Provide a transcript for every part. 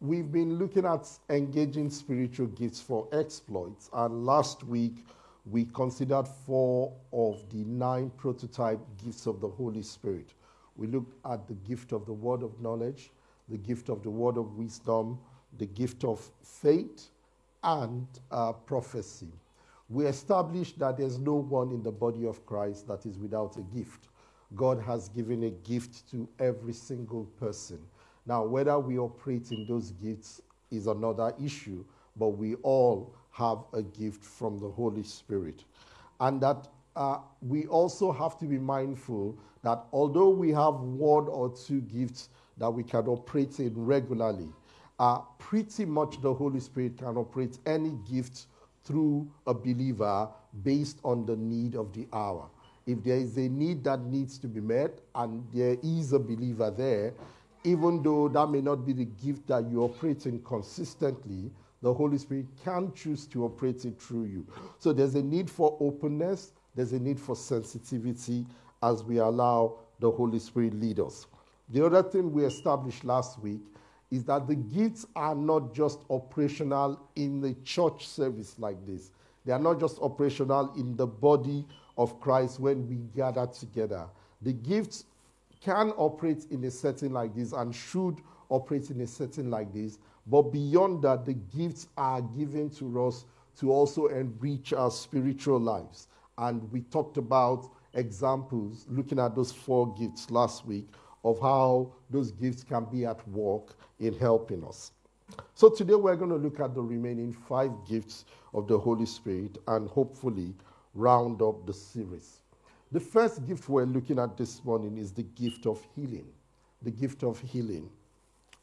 we've been looking at engaging spiritual gifts for exploits, and last week we considered four of the nine prototype gifts of the Holy Spirit. We looked at the gift of the word of knowledge, the gift of the word of wisdom, the gift of faith, and uh, prophecy. We established that there's no one in the body of Christ that is without a gift. God has given a gift to every single person. Now, whether we operate in those gifts is another issue, but we all have a gift from the Holy Spirit. And that uh, we also have to be mindful that although we have one or two gifts that we can operate in regularly, uh, pretty much the Holy Spirit can operate any gift through a believer based on the need of the hour. If there is a need that needs to be met and there is a believer there, even though that may not be the gift that you operate in consistently, the Holy Spirit can choose to operate it through you. So there's a need for openness, there's a need for sensitivity as we allow the Holy Spirit lead us. The other thing we established last week is that the gifts are not just operational in the church service like this. They are not just operational in the body of Christ when we gather together. The gifts can operate in a setting like this and should operate in a setting like this. But beyond that, the gifts are given to us to also enrich our spiritual lives. And we talked about examples, looking at those four gifts last week, of how those gifts can be at work in helping us. So today we're going to look at the remaining five gifts of the Holy Spirit and hopefully round up the series. The first gift we're looking at this morning is the gift of healing. The gift of healing.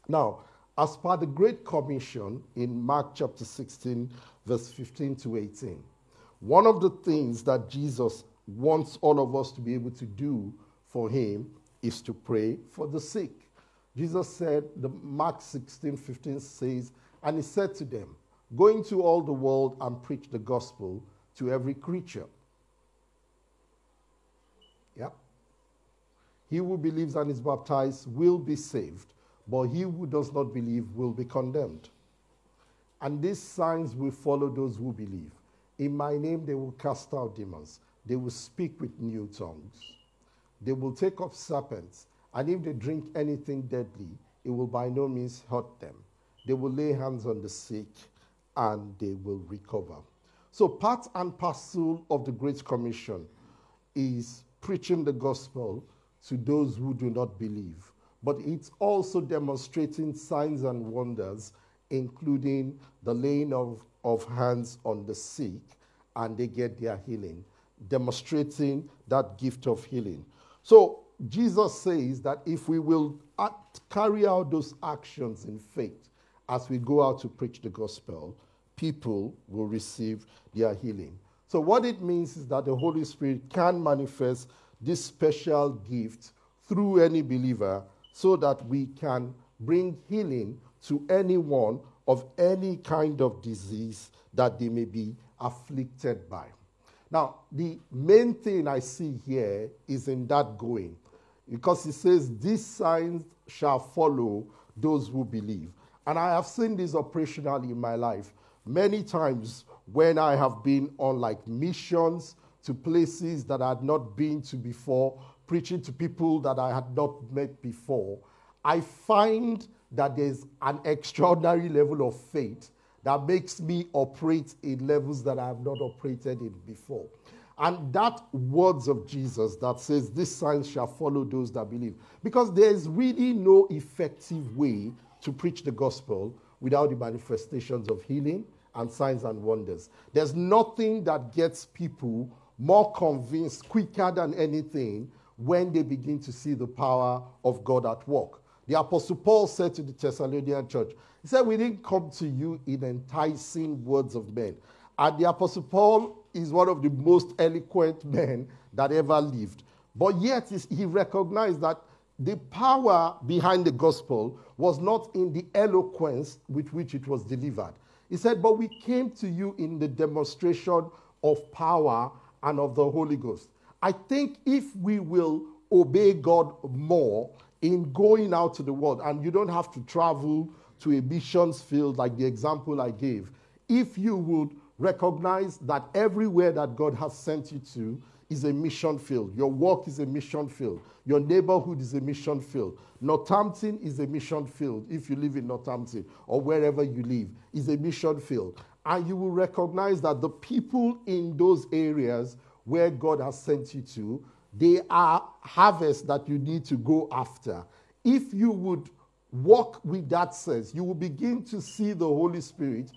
Now, as per the Great Commission in Mark chapter 16, verse 15 to 18, one of the things that Jesus wants all of us to be able to do for him is to pray for the sick. Jesus said, the Mark 16, 15 says, and he said to them, Go into all the world and preach the gospel to every creature. He who believes and is baptized will be saved, but he who does not believe will be condemned. And these signs will follow those who believe. In my name they will cast out demons. They will speak with new tongues. They will take up serpents, and if they drink anything deadly, it will by no means hurt them. They will lay hands on the sick, and they will recover. So, part and parcel of the Great Commission is preaching the gospel to those who do not believe. But it's also demonstrating signs and wonders, including the laying of, of hands on the sick and they get their healing, demonstrating that gift of healing. So Jesus says that if we will act, carry out those actions in faith as we go out to preach the gospel, people will receive their healing. So, what it means is that the Holy Spirit can manifest this special gift through any believer so that we can bring healing to anyone of any kind of disease that they may be afflicted by. Now, the main thing I see here is in that going, because it says, These signs shall follow those who believe. And I have seen this operationally in my life many times when I have been on like missions to places that I had not been to before, preaching to people that I had not met before. I find that there's an extraordinary level of faith that makes me operate in levels that I have not operated in before. And that words of Jesus that says, This signs shall follow those that believe. Because there's really no effective way to preach the gospel without the manifestations of healing and signs and wonders. There's nothing that gets people more convinced quicker than anything when they begin to see the power of God at work. The Apostle Paul said to the Thessalonian church, He said, We didn't come to you in enticing words of men. And the Apostle Paul is one of the most eloquent men that ever lived. But yet he recognized that the power behind the gospel was not in the eloquence with which it was delivered. He said, But we came to you in the demonstration of power and of the Holy Ghost. I think if we will obey God more, in going out to the world, and you don't have to travel to a missions field, like the example I gave, if you would recognize that everywhere that God has sent you to is a mission field, your work is a mission field, your neighborhood is a mission field, Northampton is a mission field, if you live in Northampton or wherever you live, is a mission field. And you will recognize that the people in those areas where God has sent you to, they are harvests that you need to go after. If you would walk with that sense, you will begin to see the Holy Spirit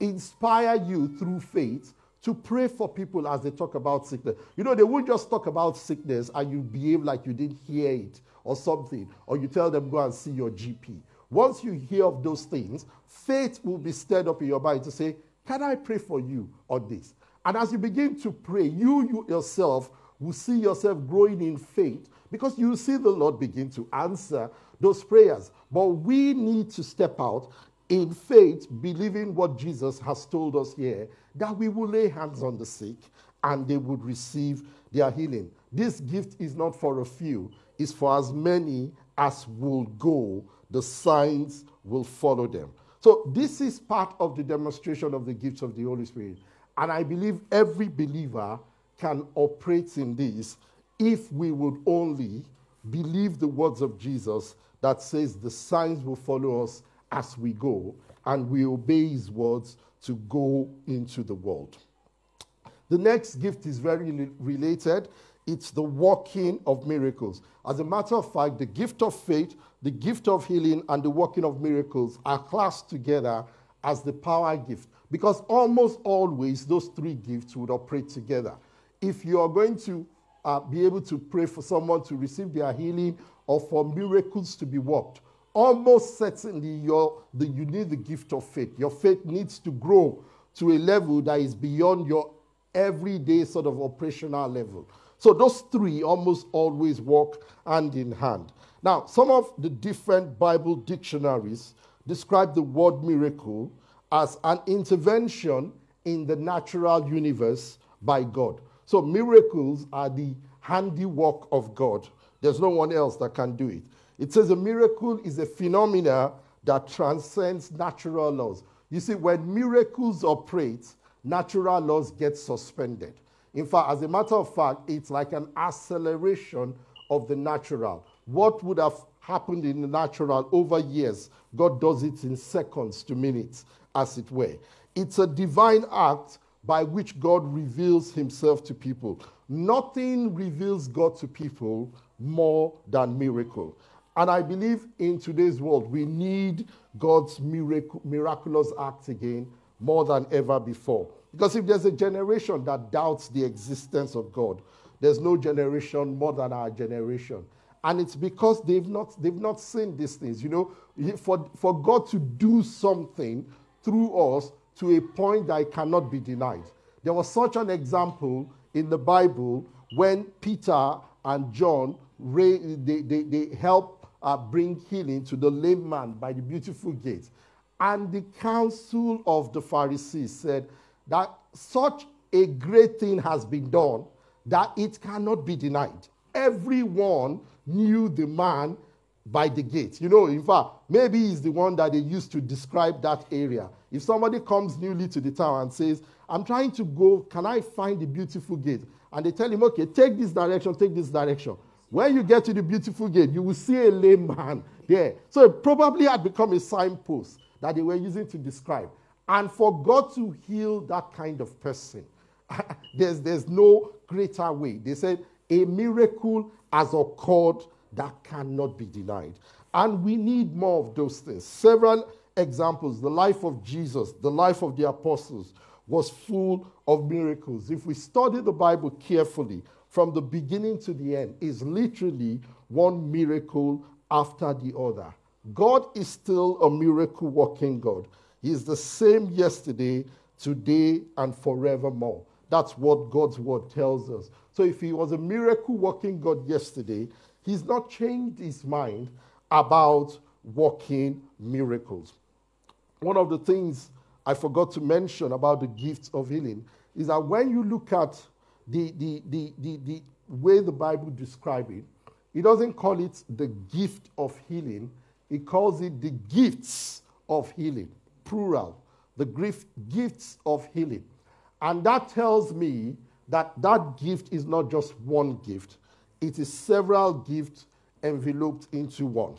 inspire you through faith to pray for people as they talk about sickness. You know, they won't just talk about sickness and you behave like you didn't hear it or something, or you tell them, go and see your GP. Once you hear of those things, faith will be stirred up in your mind to say, Can I pray for you on this? And as you begin to pray, you, you yourself will see yourself growing in faith because you see the Lord begin to answer those prayers. But we need to step out in faith, believing what Jesus has told us here, that we will lay hands on the sick and they would receive their healing. This gift is not for a few, it's for as many as will go. The signs will follow them. So, this is part of the demonstration of the gifts of the Holy Spirit. And I believe every believer can operate in this if we would only believe the words of Jesus that says the signs will follow us as we go, and we obey his words to go into the world. The next gift is very related. It's the working of miracles. As a matter of fact, the gift of faith, the gift of healing, and the working of miracles are classed together as the power gift because almost always those three gifts would operate together. If you are going to uh, be able to pray for someone to receive their healing or for miracles to be worked, almost certainly the, you need the gift of faith. Your faith needs to grow to a level that is beyond your everyday sort of operational level. So those three almost always work hand in hand. Now, some of the different Bible dictionaries describe the word miracle as an intervention in the natural universe by God. So miracles are the handiwork of God. There's no one else that can do it. It says a miracle is a phenomena that transcends natural laws. You see, when miracles operate, natural laws get suspended. In fact, as a matter of fact, it's like an acceleration of the natural. What would have happened in the natural over years, God does it in seconds to minutes, as it were. It's a divine act by which God reveals himself to people. Nothing reveals God to people more than miracle. And I believe in today's world, we need God's miraculous acts again more than ever before. Because if there's a generation that doubts the existence of God, there's no generation more than our generation. And it's because they've not, they've not seen these things. You know, for, for God to do something through us to a point that cannot be denied. There was such an example in the Bible when Peter and John they, they, they helped uh, bring healing to the lame man by the beautiful gate. And the council of the Pharisees said that such a great thing has been done that it cannot be denied. Everyone knew the man by the gate. You know, in fact, maybe he's the one that they used to describe that area. If somebody comes newly to the town and says, I'm trying to go, can I find the beautiful gate? And they tell him, okay, take this direction, take this direction. When you get to the beautiful gate, you will see a lame man there. So it probably had become a signpost that they were using to describe. And for God to heal that kind of person, there's, there's no greater way. They said a miracle has occurred that cannot be denied. And we need more of those things. Several examples. The life of Jesus, the life of the apostles was full of miracles. If we study the Bible carefully, from the beginning to the end is literally one miracle after the other. God is still a miracle working God. He is the same yesterday, today, and forevermore. That's what God's word tells us. So if he was a miracle working God yesterday, he's not changed his mind about working miracles. One of the things I forgot to mention about the gift of healing is that when you look at the, the, the, the, the way the Bible describes it, it doesn't call it the gift of healing, it calls it the gifts of healing, plural, the gifts of healing. And that tells me that that gift is not just one gift, it is several gifts enveloped into one.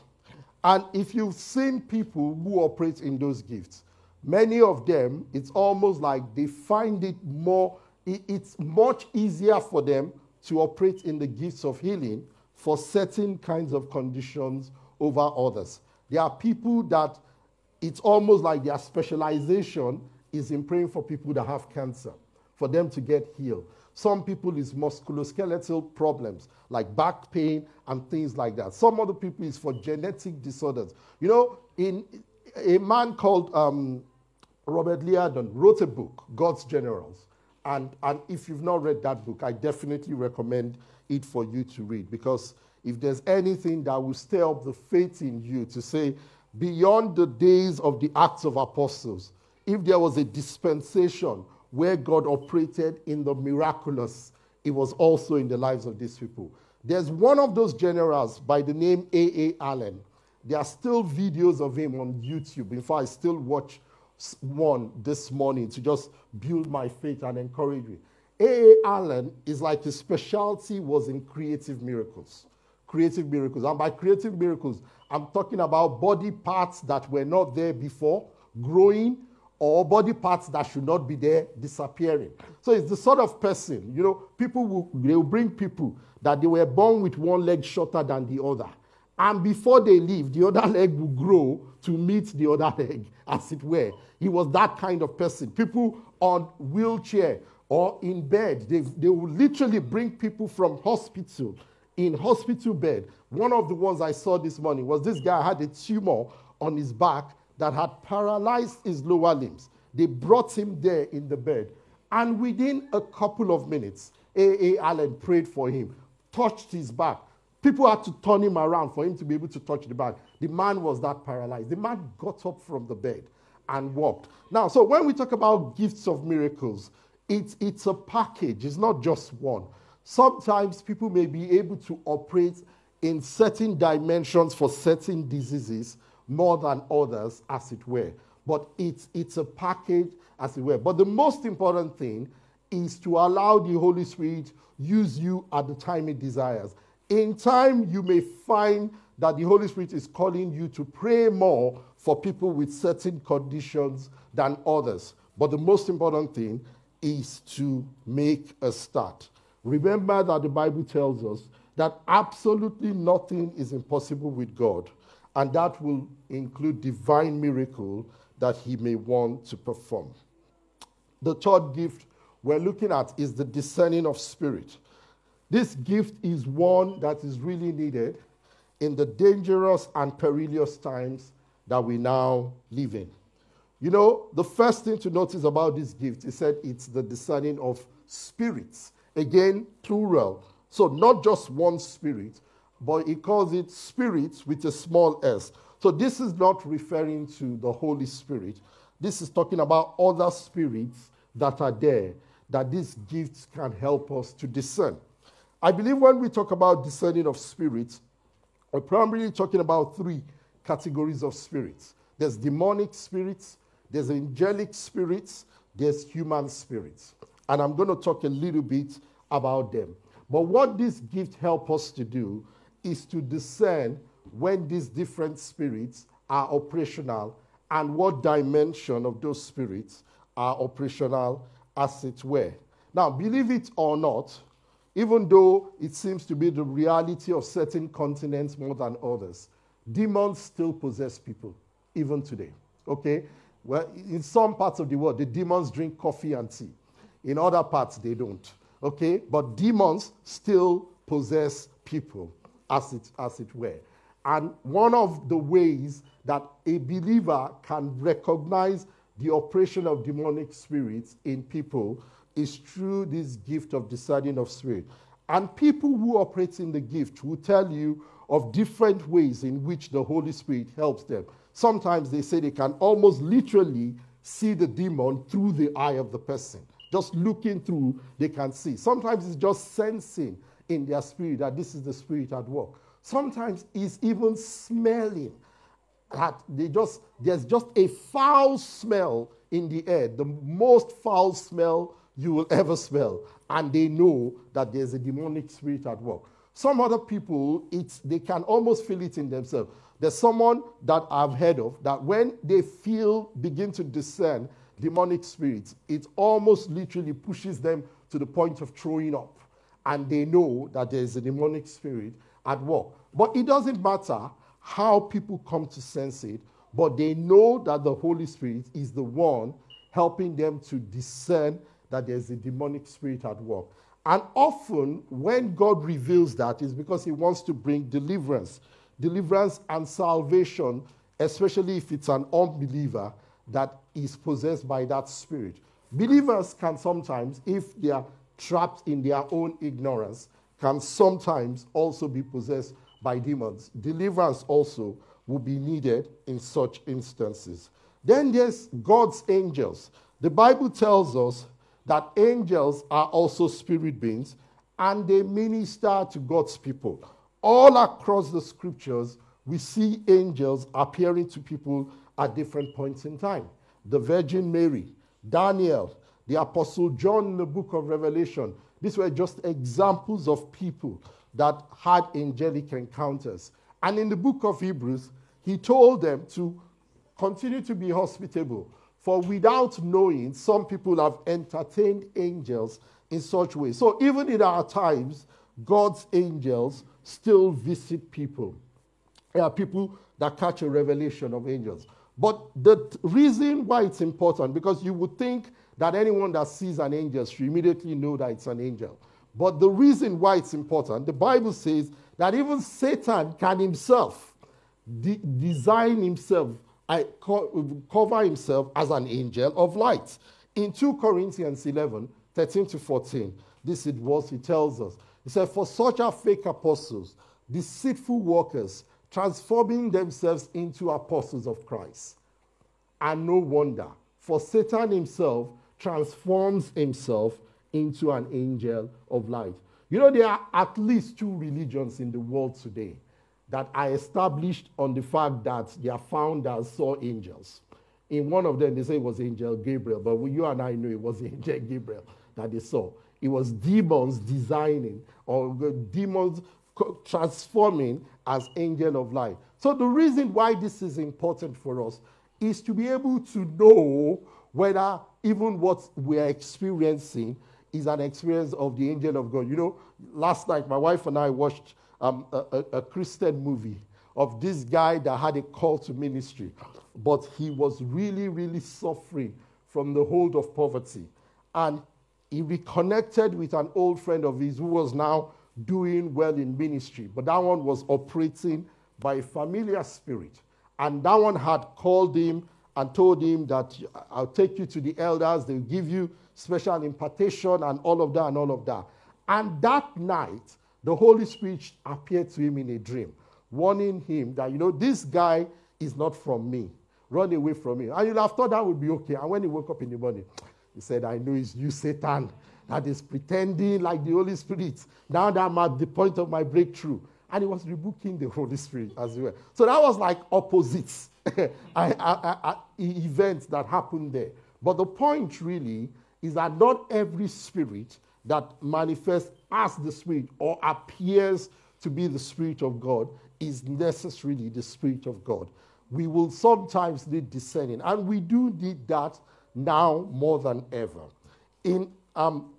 And if you've seen people who operate in those gifts, many of them, it's almost like they find it more, it's much easier for them to operate in the gifts of healing for certain kinds of conditions over others. There are people that it's almost like their specialization is in praying for people that have cancer, for them to get healed. Some people is musculoskeletal problems like back pain and things like that. Some other people is for genetic disorders. You know, in a man called um, Robert Liardon wrote a book, God's Generals. And, and if you've not read that book, I definitely recommend it for you to read because if there's anything that will stir up the faith in you to say, beyond the days of the Acts of Apostles, if there was a dispensation where God operated in the miraculous, it was also in the lives of these people. There's one of those generals by the name A.A. Allen. There are still videos of him on YouTube. In fact, I still watch one this morning to just build my faith and encourage me. A.A. Allen is like his specialty was in creative miracles. Creative miracles. And by creative miracles, I'm talking about body parts that were not there before, growing, or body parts that should not be there disappearing. So it's the sort of person, you know, people will, they will bring people that they were born with one leg shorter than the other. And before they leave, the other leg will grow to meet the other leg, as it were. He was that kind of person. People on wheelchair or in bed, they, they will literally bring people from hospital, in hospital bed. One of the ones I saw this morning was this guy had a tumor on his back that had paralyzed his lower limbs. They brought him there in the bed. And within a couple of minutes, A.A. Allen prayed for him, touched his back. People had to turn him around for him to be able to touch the back. The man was that paralyzed. The man got up from the bed and walked. Now, so when we talk about gifts of miracles, it's, it's a package, it's not just one. Sometimes people may be able to operate in certain dimensions for certain diseases more than others, as it were. But it's, it's a package, as it were. But the most important thing is to allow the Holy Spirit use you at the time it desires. In time, you may find that the Holy Spirit is calling you to pray more for people with certain conditions than others. But the most important thing is to make a start. Remember that the Bible tells us that absolutely nothing is impossible with God and that will include divine miracle that he may want to perform. The third gift we're looking at is the discerning of spirit. This gift is one that is really needed in the dangerous and perilous times that we now live in. You know, the first thing to notice about this gift, he said it's the discerning of spirits. Again, plural. So, not just one spirit, but he calls it spirits with a small s. So this is not referring to the Holy Spirit. This is talking about other spirits that are there that these gifts can help us to discern. I believe when we talk about discerning of spirits, we're primarily talking about three categories of spirits there's demonic spirits, there's angelic spirits, there's human spirits. And I'm going to talk a little bit about them. But what this gift help us to do is to discern when these different spirits are operational and what dimension of those spirits are operational as it were. Now, believe it or not, even though it seems to be the reality of certain continents more than others, demons still possess people, even today. Okay? Well, in some parts of the world, the demons drink coffee and tea. In other parts, they don't. Okay? But demons still possess people as it, as it were. And one of the ways that a believer can recognize the operation of demonic spirits in people is through this gift of discerning of spirit. And people who operate in the gift will tell you of different ways in which the Holy Spirit helps them. Sometimes they say they can almost literally see the demon through the eye of the person. Just looking through, they can see. Sometimes it's just sensing in their spirit that this is the spirit at work. Sometimes it's even smelling. that they just there's just a foul smell in the air, the most foul smell you will ever smell, and they know that there's a demonic spirit at work. Some other people, it's, they can almost feel it in themselves. There's someone that I've heard of that when they feel, begin to discern demonic spirits, it almost literally pushes them to the point of throwing up. And they know that there's a demonic spirit at work. But it doesn't matter how people come to sense it, but they know that the Holy Spirit is the one helping them to discern that there's a demonic spirit at work. And often, when God reveals that, is because He wants to bring deliverance. Deliverance and salvation, especially if it's an unbeliever that is possessed by that spirit. Believers can sometimes, if they are trapped in their own ignorance, can sometimes also be possessed by demons. Deliverance also will be needed in such instances. Then there's God's angels. The Bible tells us that angels are also spirit beings and they minister to God's people. All across the scriptures, we see angels appearing to people at different points in time. The Virgin Mary, Daniel, the Apostle John in the book of Revelation. These were just examples of people that had angelic encounters. And in the book of Hebrews, he told them to continue to be hospitable for without knowing, some people have entertained angels in such way. So even in our times, God's angels still visit people. There are people that catch a revelation of angels. But the reason why it's important, because you would think that anyone that sees an angel should immediately know that it's an angel. But the reason why it's important, the Bible says that even Satan can himself de- design himself I co- cover himself as an angel of light. In 2 Corinthians 11, 13 to 14, this it was, he tells us. He said, For such are fake apostles, deceitful workers, transforming themselves into apostles of Christ. And no wonder, for Satan himself transforms himself into an angel of light. You know, there are at least two religions in the world today that are established on the fact that their founders saw angels. In one of them, they say it was Angel Gabriel, but you and I know it was Angel Gabriel that they saw. It was demons designing or uh, demons transforming as angel of light. So the reason why this is important for us is to be able to know whether even what we are experiencing is an experience of the angel of God. You know, last night my wife and I watched um, a, a Christian movie of this guy that had a call to ministry, but he was really, really suffering from the hold of poverty. And he reconnected with an old friend of his who was now doing well in ministry, but that one was operating by a familiar spirit. And that one had called him and told him that I'll take you to the elders, they'll give you special impartation and all of that and all of that. And that night, the Holy Spirit appeared to him in a dream, warning him that, you know, this guy is not from me. Run away from me. And you'd have thought that would be okay. And when he woke up in the morning, he said, I know it's you, Satan, that is pretending like the Holy Spirit. Now that I'm at the point of my breakthrough. And he was rebuking the Holy Spirit as well. So that was like opposites events that happened there. But the point really is that not every spirit that manifests as the Spirit or appears to be the Spirit of God is necessarily the Spirit of God. We will sometimes need discerning, and we do need that now more than ever. In um,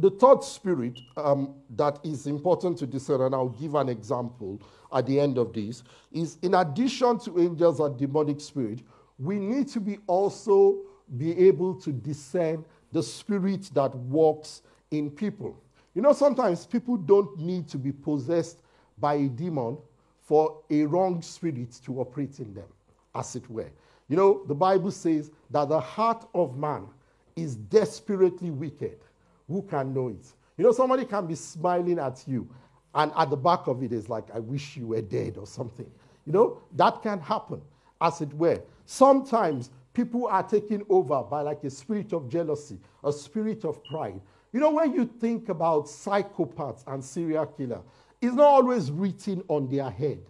the third spirit um, that is important to discern, and I'll give an example at the end of this, is in addition to angels and demonic spirit, we need to be also be able to discern the spirit that walks in people. You know, sometimes people don't need to be possessed by a demon for a wrong spirit to operate in them, as it were. You know, the Bible says that the heart of man is desperately wicked. Who can know it? You know, somebody can be smiling at you, and at the back of it is like, I wish you were dead or something. You know, that can happen, as it were. Sometimes people are taken over by like a spirit of jealousy, a spirit of pride. You know, when you think about psychopaths and serial killer, it's not always written on their head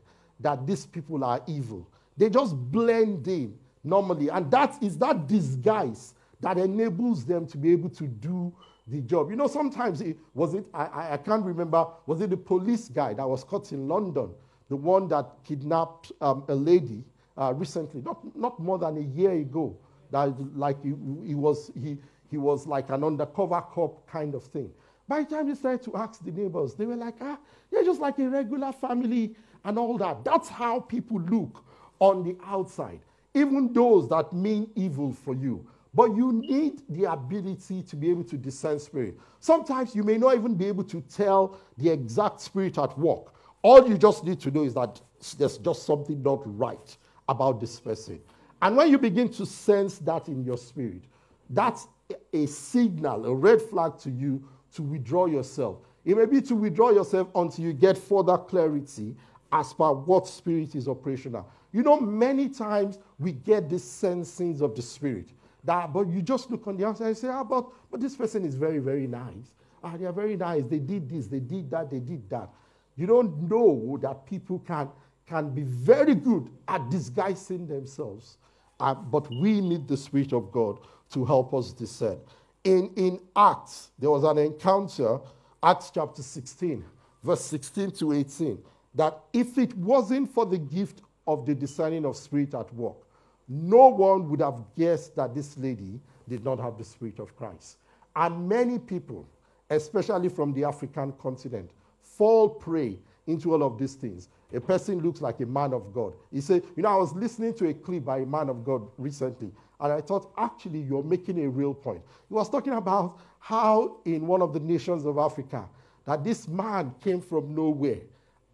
that these people are evil. They just blend in normally. And that is that disguise that enables them to be able to do the job. You know, sometimes it was it, I, I can't remember, was it the police guy that was caught in London, the one that kidnapped um, a lady uh, recently, not, not more than a year ago, that like he, he, was, he, he was like an undercover cop kind of thing. By the time he started to ask the neighbors, they were like, ah, they're just like a regular family and all that. That's how people look on the outside, even those that mean evil for you. But you need the ability to be able to discern spirit. Sometimes you may not even be able to tell the exact spirit at work. All you just need to know is that there's just something not right about this person. And when you begin to sense that in your spirit, that's a signal, a red flag to you to withdraw yourself. It may be to withdraw yourself until you get further clarity as per what spirit is operational. You know, many times we get these sensings of the spirit. That, but you just look on the outside and say, ah, but, but this person is very, very nice. Ah, they are very nice. They did this, they did that, they did that. You don't know that people can, can be very good at disguising themselves. Uh, but we need the Spirit of God to help us discern. In, in Acts, there was an encounter, Acts chapter 16, verse 16 to 18, that if it wasn't for the gift of the discerning of spirit at work, no one would have guessed that this lady did not have the Spirit of Christ. And many people, especially from the African continent, fall prey into all of these things. A person looks like a man of God. He said, You know, I was listening to a clip by a man of God recently, and I thought, actually, you're making a real point. He was talking about how in one of the nations of Africa, that this man came from nowhere,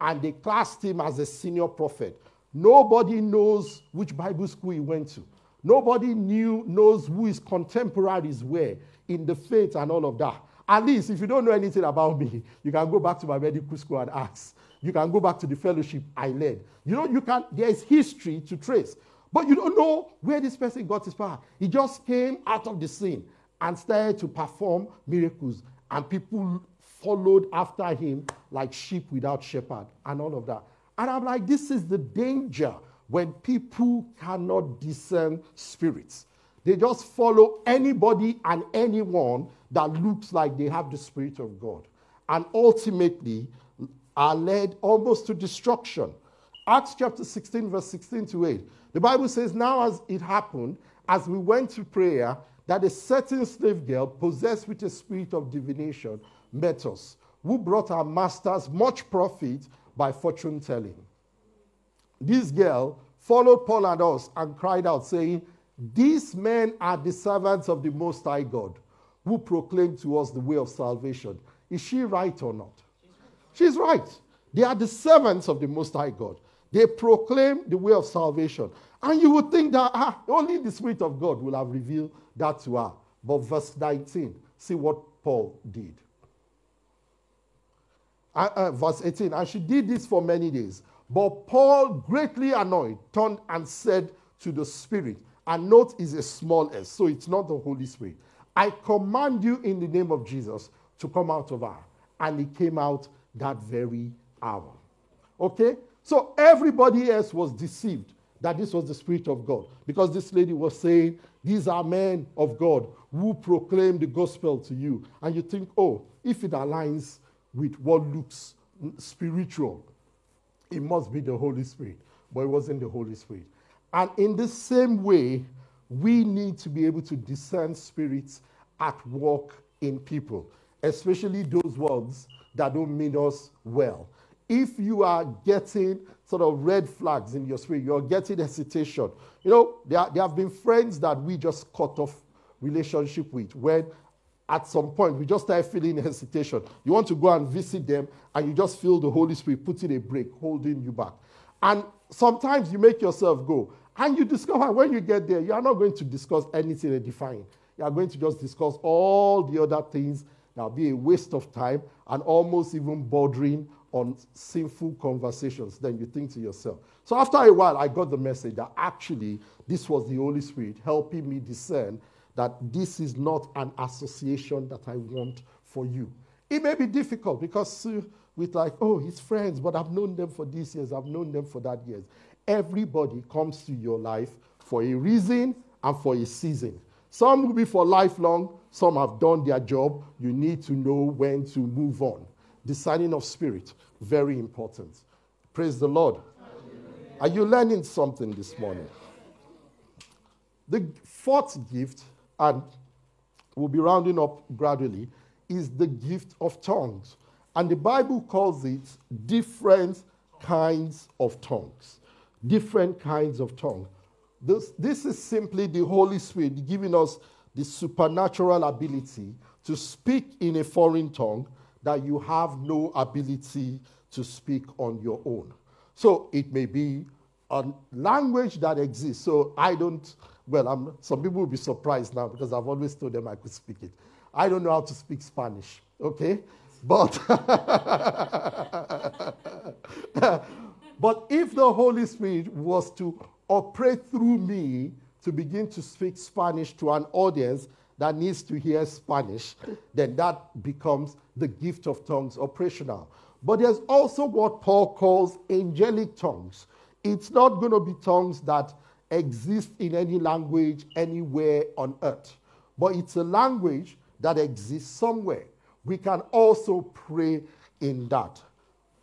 and they classed him as a senior prophet Nobody knows which Bible school he went to. Nobody knew, knows who his contemporaries were in the faith and all of that. At least, if you don't know anything about me, you can go back to my medical school and ask. You can go back to the fellowship I led. You know, you can, there is history to trace. But you don't know where this person got his power. He just came out of the scene and started to perform miracles. And people followed after him like sheep without shepherd and all of that. And I'm like, this is the danger when people cannot discern spirits. They just follow anybody and anyone that looks like they have the Spirit of God. And ultimately are led almost to destruction. Acts chapter 16, verse 16 to 8. The Bible says, Now as it happened, as we went to prayer, that a certain slave girl possessed with a spirit of divination met us, who brought our masters much profit by fortune telling. This girl followed Paul and us and cried out, saying, These men are the servants of the Most High God, who proclaim to us the way of salvation. Is she right or not? She's right. They are the servants of the Most High God. They proclaim the way of salvation. And you would think that ah, only the Spirit of God will have revealed that to her. But verse 19, see what Paul did. Uh, uh, verse 18, and she did this for many days. But Paul, greatly annoyed, turned and said to the Spirit, and note is a small s, so it's not the Holy Spirit. I command you in the name of Jesus to come out of her. And he came out that very hour. Okay? So everybody else was deceived that this was the Spirit of God because this lady was saying, These are men of God who proclaim the gospel to you. And you think, oh, if it aligns with what looks spiritual. It must be the Holy Spirit, but it wasn't the Holy Spirit. And in the same way, we need to be able to discern spirits at work in people, especially those ones that don't mean us well. If you are getting sort of red flags in your spirit, you're getting hesitation. You know, there, there have been friends that we just cut off relationship with when at some point, we just start feeling hesitation. You want to go and visit them, and you just feel the Holy Spirit putting a brake, holding you back. And sometimes you make yourself go, and you discover when you get there, you are not going to discuss anything edifying. You are going to just discuss all the other things that will be a waste of time and almost even bordering on sinful conversations. Then you think to yourself. So after a while, I got the message that actually this was the Holy Spirit helping me discern that this is not an association that I want for you. It may be difficult because uh, with like, oh, he's friends, but I've known them for these years, I've known them for that years. Everybody comes to your life for a reason and for a season. Some will be for lifelong, some have done their job. You need to know when to move on. Discerning of spirit, very important. Praise the Lord. Are you learning something this morning? The fourth gift, and we'll be rounding up gradually, is the gift of tongues. And the Bible calls it different kinds of tongues. Different kinds of tongues. This, this is simply the Holy Spirit giving us the supernatural ability to speak in a foreign tongue that you have no ability to speak on your own. So it may be a language that exists. So I don't, well, I'm, some people will be surprised now because I've always told them I could speak it. I don't know how to speak Spanish, okay? But, but if the Holy Spirit was to operate through me to begin to speak Spanish to an audience that needs to hear Spanish, then that becomes the gift of tongues operational. But there's also what Paul calls angelic tongues. It's not going to be tongues that exist in any language anywhere on earth, but it's a language that exists somewhere. We can also pray in that.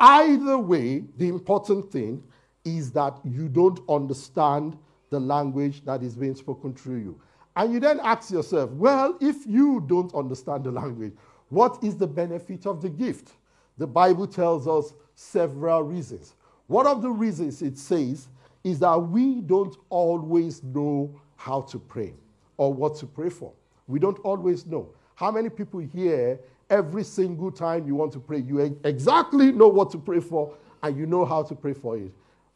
Either way, the important thing is that you don't understand the language that is being spoken through you. And you then ask yourself, well, if you don't understand the language, what is the benefit of the gift? The Bible tells us several reasons. One of the reasons it says is that we don't always know how to pray or what to pray for. We don't always know. How many people here, every single time you want to pray, you exactly know what to pray for and you know how to pray for it?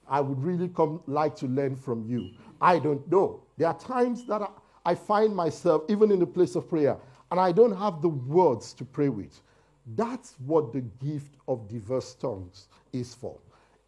I would really come like to learn from you. I don't know. There are times that I, I find myself even in the place of prayer and I don't have the words to pray with. That's what the gift of diverse tongues is for.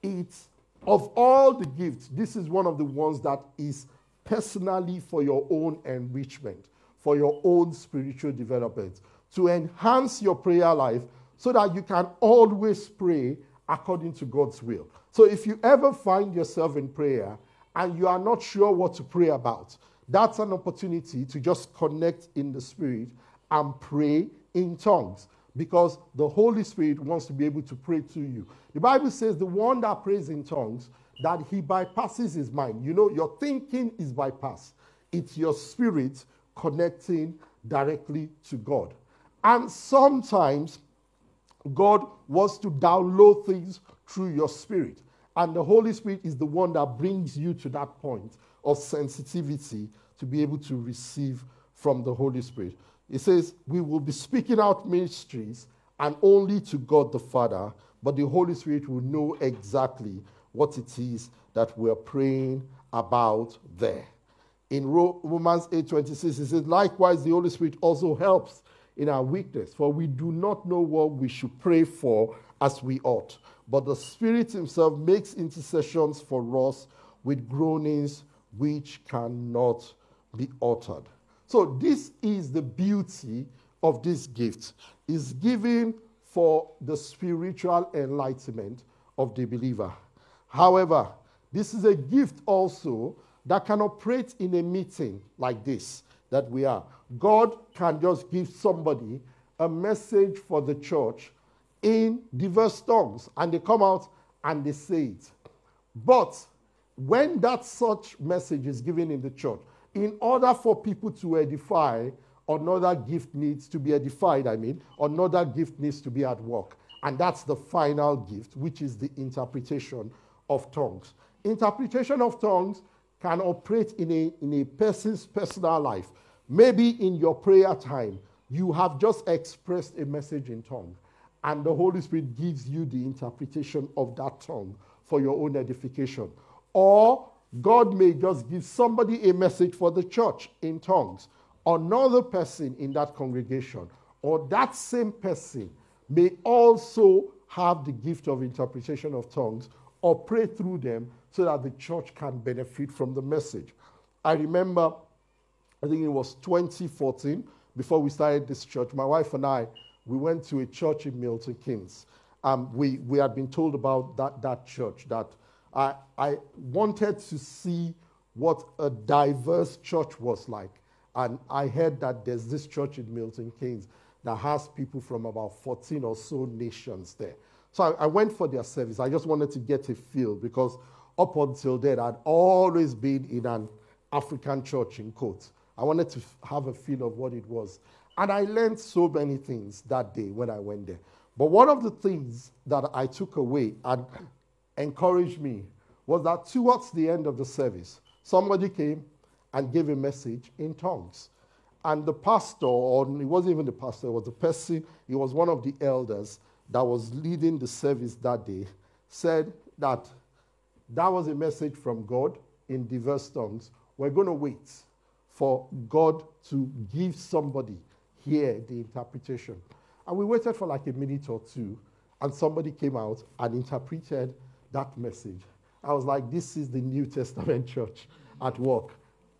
It's of all the gifts, this is one of the ones that is personally for your own enrichment, for your own spiritual development, to enhance your prayer life so that you can always pray according to God's will. So if you ever find yourself in prayer and you are not sure what to pray about, that's an opportunity to just connect in the Spirit and pray in tongues because the Holy Spirit wants to be able to pray to you. The Bible says the one that prays in tongues, that he bypasses his mind. You know, your thinking is bypassed, it's your spirit connecting directly to God. And sometimes God wants to download things through your spirit. And the Holy Spirit is the one that brings you to that point of sensitivity to be able to receive from the Holy Spirit. It says, We will be speaking out mysteries and only to God the Father, but the Holy Spirit will know exactly what it is that we're praying about there. In Romans 8:26, it says, Likewise, the Holy Spirit also helps in our weakness, for we do not know what we should pray for as we ought. But the Spirit Himself makes intercessions for us with groanings which cannot be uttered. So this is the beauty of this gift. Is given for the spiritual enlightenment of the believer. However, this is a gift also that can operate in a meeting like this that we are. God can just give somebody a message for the church in diverse tongues and they come out and they say it. But when that such message is given in the church, in order for people to edify, another gift needs to be edified, I mean, another gift needs to be at work. And that's the final gift, which is the interpretation of tongues. Interpretation of tongues can operate in a, in a person's personal life. Maybe in your prayer time, you have just expressed a message in tongue, and the Holy Spirit gives you the interpretation of that tongue for your own edification. Or God may just give somebody a message for the church in tongues. Another person in that congregation or that same person may also have the gift of interpretation of tongues or pray through them so that the church can benefit from the message. I remember, I think it was 2014, before we started this church, my wife and I, we went to a church in Milton Keynes. Um, we, we had been told about that, that church, that I, I wanted to see what a diverse church was like. And I heard that there's this church in Milton Keynes that has people from about 14 or so nations there. So I, I, went for their service. I just wanted to get a feel because up until then, I'd always been in an African church in quotes. I wanted to have a feel of what it was. And I learned so many things that day when I went there. But one of the things that I took away and encouraged me was that towards the end of the service, somebody came and gave a message in tongues. And the pastor, or it wasn't even the pastor, it was the person, he was one of the elders that was leading the service that day, said that that was a message from God in diverse tongues. We're going to wait for God to give somebody here the interpretation. And we waited for like a minute or two, and somebody came out and interpreted that message. I was like, this is the New Testament church at work.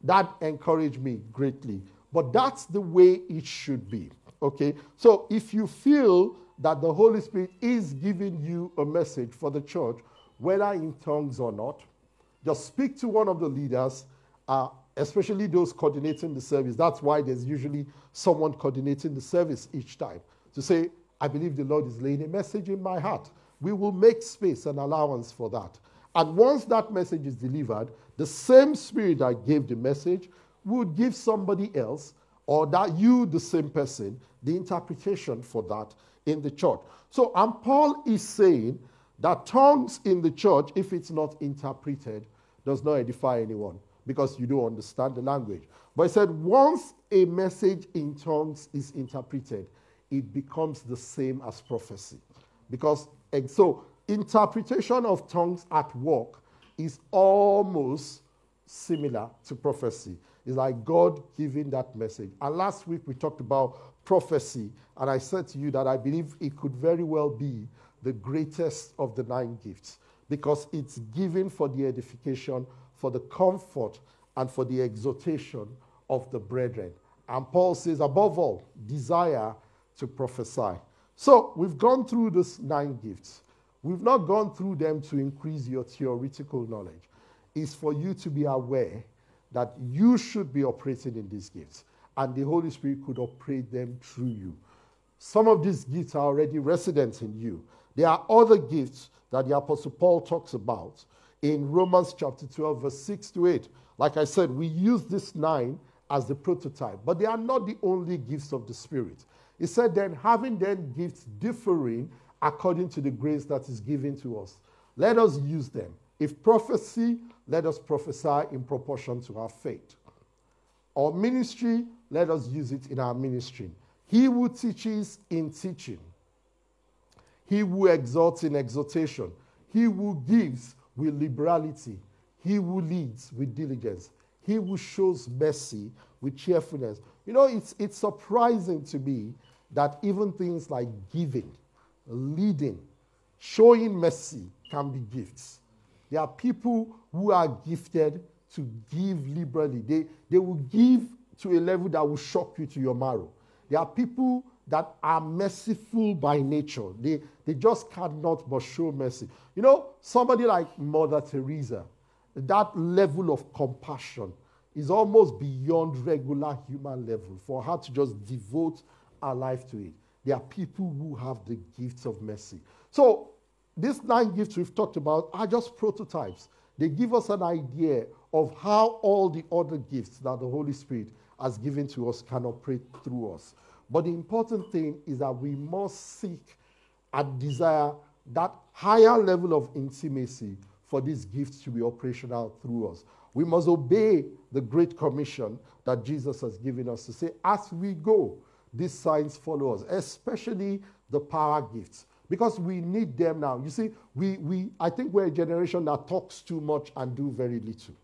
That encouraged me greatly. But that's the way it should be. Okay? So if you feel that the Holy Spirit is giving you a message for the church, whether in tongues or not, just speak to one of the leaders, uh, especially those coordinating the service. That's why there's usually someone coordinating the service each time to say, I believe the Lord is laying a message in my heart. We will make space and allowance for that. And once that message is delivered, the same spirit that gave the message would give somebody else, or that you, the same person, the interpretation for that in the church. So, and Paul is saying that tongues in the church, if it's not interpreted, does not edify anyone because you don't understand the language. But he said, once a message in tongues is interpreted, it becomes the same as prophecy. Because, so, interpretation of tongues at work is almost similar to prophecy. It's like God giving that message. And last week we talked about prophecy, and I said to you that I believe it could very well be the greatest of the nine gifts because it's given for the edification, for the comfort, and for the exhortation of the brethren. And Paul says, above all, desire to prophesy. So we've gone through these nine gifts. We've not gone through them to increase your theoretical knowledge. It's for you to be aware that you should be operating in these gifts, and the Holy Spirit could operate them through you. Some of these gifts are already resident in you. There are other gifts that the Apostle Paul talks about in Romans chapter 12, verse 6 to 8. Like I said, we use this nine as the prototype, but they are not the only gifts of the Spirit. He said, then, having then gifts differing according to the grace that is given to us, let us use them. If prophecy, let us prophesy in proportion to our faith. Or ministry, let us use it in our ministry. He who teaches in teaching, he who exhorts in exhortation, he who gives with liberality, he who leads with diligence, he who shows mercy with cheerfulness. You know, it's, it's surprising to me that even things like giving, leading, showing mercy can be gifts. There are people who are gifted to give liberally. They, they will give to a level that will shock you to your marrow. There are people that are merciful by nature. They, they just cannot but show mercy. You know, somebody like Mother Teresa, that level of compassion is almost beyond regular human level for her to just devote her life to it. There are people who have the gifts of mercy. So these nine gifts we've talked about are just prototypes. They give us an idea of how all the other gifts that the Holy Spirit has given to us can operate through us. But the important thing is that we must seek and desire that higher level of intimacy for these gifts to be operational through us. We must obey the Great Commission that Jesus has given us to say, as we go, these signs follow us, especially the power gifts because we need them now. You see, we, we, I think we're a generation that talks too much and do very little.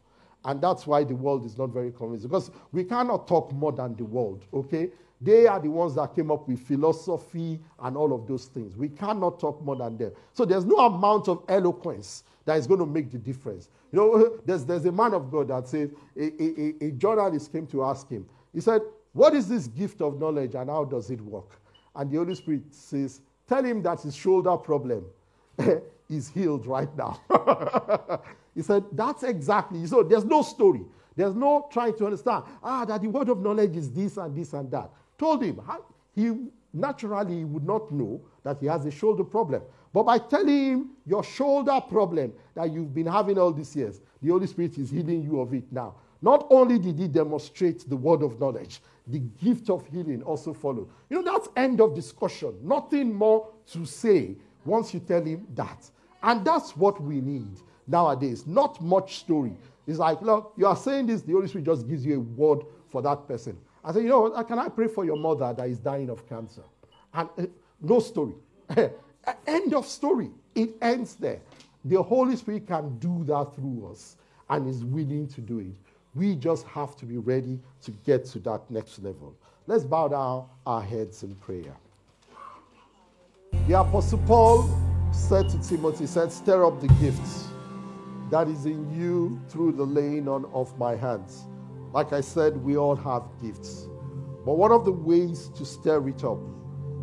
And that's why the world is not very convinced because we cannot talk more than the world, okay? They are the ones that came up with philosophy and all of those things. We cannot talk more than them. So there's no amount of eloquence that is going to make the difference. You know, there's, there's a man of God that says, a, a, a journalist came to ask him, he said, What is this gift of knowledge and how does it work? And the Holy Spirit says, Tell him that his shoulder problem. is healed right now. he said, That's exactly. So there's no story. There's no trying to understand, ah, that the word of knowledge is this and this and that. Told him, he naturally would not know that he has a shoulder problem. But by telling him your shoulder problem that you've been having all these years, the Holy Spirit is healing you of it now. Not only did he demonstrate the word of knowledge, the gift of healing also followed. You know, that's end of discussion. Nothing more to say once you tell him that. And that's what we need nowadays. Not much story. It's like, look, you are saying this, the Holy Spirit just gives you a word for that person. I say, you know, can I pray for your mother that is dying of cancer? And uh, no story. End of story. It ends there. The Holy Spirit can do that through us and is willing to do it. We just have to be ready to get to that next level. Let's bow down our heads in prayer. The Apostle Paul said to Timothy, said, Stir up the gifts that is in you through the laying on of my hands. Like I said, we all have gifts. But one of the ways to stir it up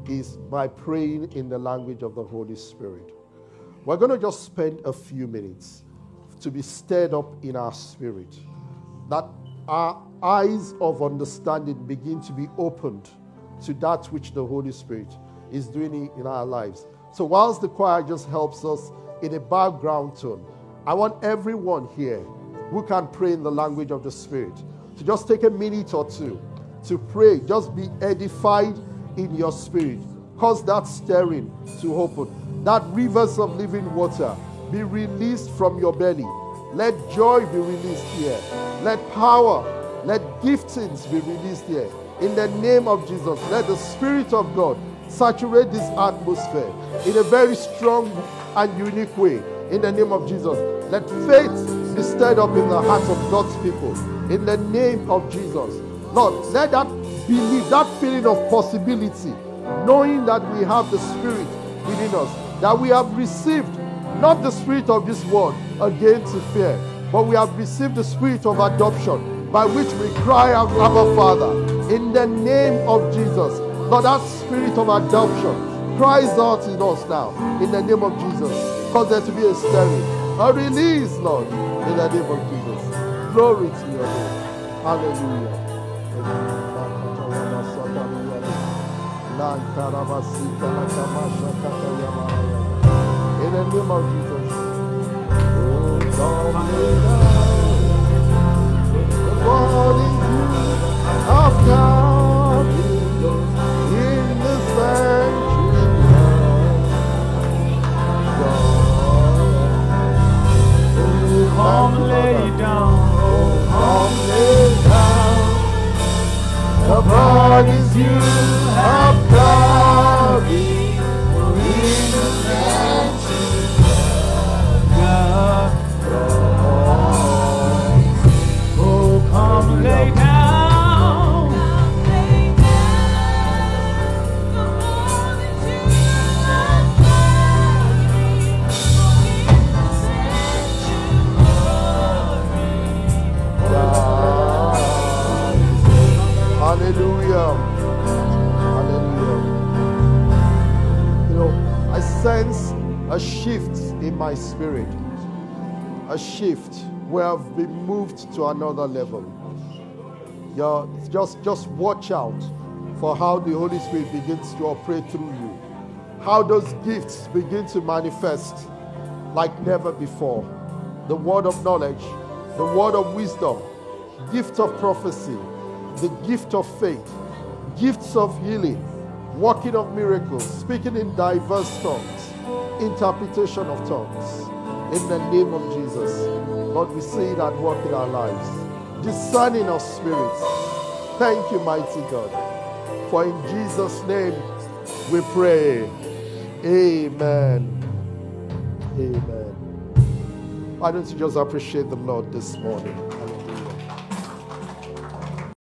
is by praying in the language of the Holy Spirit. We're going to just spend a few minutes to be stirred up in our spirit, that our eyes of understanding begin to be opened to that which the Holy Spirit is doing in our lives. So, whilst the choir just helps us in a background tone, I want everyone here who can pray in the language of the Spirit to just take a minute or two to pray. Just be edified in your spirit. Cause that stirring to open. That rivers of living water be released from your belly. Let joy be released here. Let power, let giftings be released here. In the name of Jesus, let the Spirit of God saturate this atmosphere in a very strong and unique way. In the name of Jesus, let faith be stirred up in the hearts of God's people. In the name of Jesus, Lord, let that belief, that feeling of possibility, knowing that we have the Spirit within us, that we have received not the spirit of this world again to fear, but we have received the spirit of adoption by which we cry out, Abba Father, in the name of Jesus. Lord, that spirit of adoption cries out in us now, in the name of Jesus. Cause there to be a stirring, a release, Lord, in the name of Jesus. Glory to your name. Hallelujah. The name of Jesus. Oh, come The body of God in the sanctuary. Oh, down. Oh, down. The you. My spirit. A shift where I've been moved to another level. Yeah, just, just watch out for how the Holy Spirit begins to operate through you. How those gifts begin to manifest like never before. The word of knowledge, the word of wisdom, gift of prophecy, the gift of faith, gifts of healing, working of miracles, speaking in diverse tongues, interpretation of tongues. In the name of Jesus, Lord, we see it at work in our lives. Discerning of spirits. Thank you, mighty God. For in Jesus' name we pray. Amen. Amen. Why don't you just appreciate the Lord this morning?